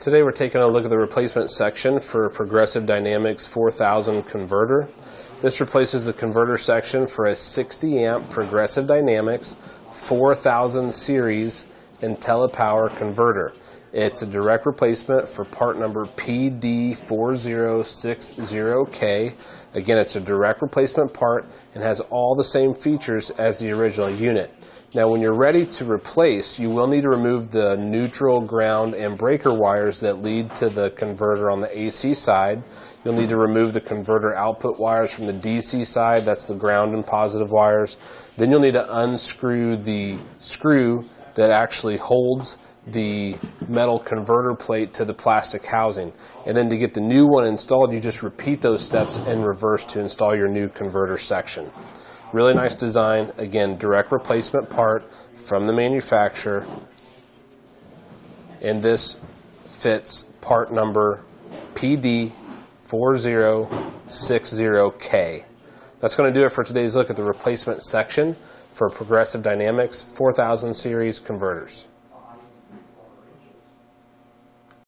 Today we're taking a look at the replacement section for Progressive Dynamics 4000 converter. This replaces the converter section for a 60 amp Progressive Dynamics 4000 series IntelliPower converter. It's a direct replacement for part number PD4060K. Again, it's a direct replacement part and has all the same features as the original unit. Now when you're ready to replace, you will need to remove the neutral, ground, and breaker wires that lead to the converter on the AC side. You'll need to remove the converter output wires from the DC side, that's the ground and positive wires. Then you'll need to unscrew the screw that actually holds the metal converter plate to the plastic housing. And then to get the new one installed, you just repeat those steps in reverse to install your new converter section. Really nice design. Again, direct replacement part from the manufacturer. And this fits part number PD4060K. That's going to do it for today's look at the replacement section for Progressive Dynamics 4000 series converters.